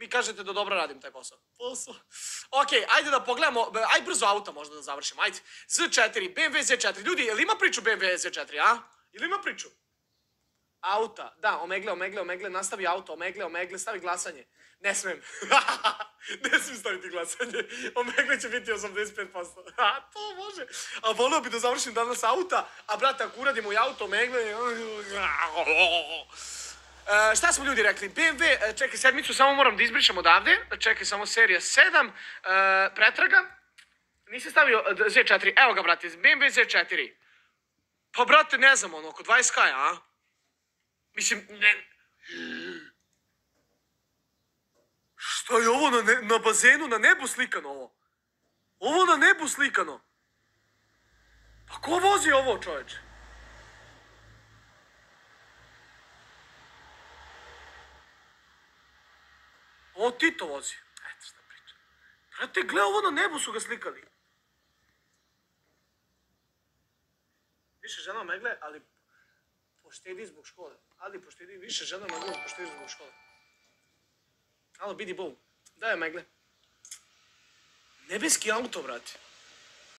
Mi kažete da dobro radim taj posao. Posao. Ok, ajde da pogledamo, aj brzo auta možda da završimo, ajde. Z4, BMW Z4. Ljudi, jel ima priču BMW Z4, a? Jel ima priču? Auta, da, omegle, omegle, omegle, nastavi auto, omegle, omegle, stavi glasanje. Ne smem. ne smem staviti glasanje. Omegle će biti 85%. A, to može. A volio bi da završim danas auta, a brate, ako uradimo i auto, omegle... E, šta smo ljudi rekli? BMW, e, čekaj, sedmicu samo moram da izbrišem odavde. Čekaj, samo serija 7. E, pretraga. Nisi stavio e, Z4. Evo ga, brate, BMW Z4. Pa, brate, ne znam, ono, oko 20 kaja, a? Mislim, ne... Šta je ovo na, ne- na bazenu, na nebu slikano ovo? Ovo na nebu slikano. Pa ko vozi ovo, čoveče? Ovo Tito vozi. Eto šta pričam. Brate, gle ovo na nebu su ga slikali. Više žena megle, ali poštedi zbog škole. Ali poštedi više žena megle, poštedi zbog škole. Alo, bidi bol. Daj megle. Nebeski auto, brate.